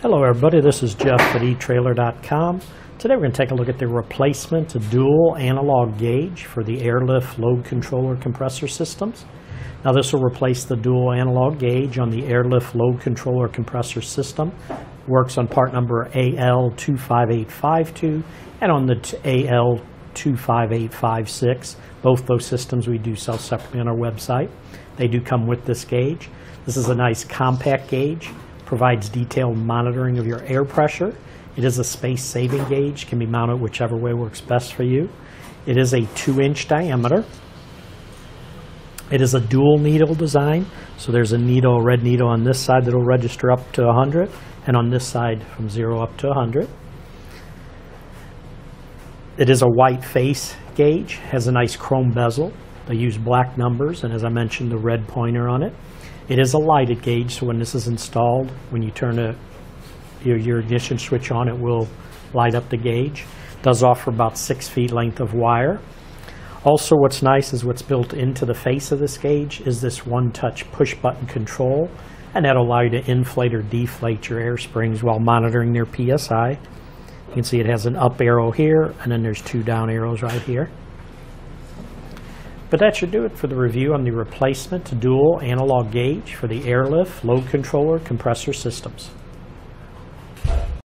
Hello everybody, this is Jeff at eTrailer.com. Today we're going to take a look at the replacement dual analog gauge for the Air Lift load controller compressor systems. Now this will replace the dual analog gauge on the Air Lift load controller compressor system. Works on part number AL25852 and on the AL25856. Both those systems we do sell separately on our website. They do come with this gauge. This is a nice compact gauge provides detailed monitoring of your air pressure. It is a space-saving gauge, can be mounted whichever way works best for you. It is a two-inch diameter. It is a dual needle design, so there's a needle, a red needle on this side that'll register up to 100, and on this side from 0 up to 100. It is a white face gauge, has a nice chrome bezel. They use black numbers, and as I mentioned, the red pointer on it. It is a lighted gauge, so when this is installed, when you turn a, your, your ignition switch on, it will light up the gauge. Does offer about six feet length of wire. Also, what's nice is what's built into the face of this gauge is this one-touch push-button control, and that'll allow you to inflate or deflate your air springs while monitoring their PSI. You can see it has an up arrow here, and then there's two down arrows right here. But that should do it for the review on the replacement dual analog gauge for the Air Lift load controller compressor systems.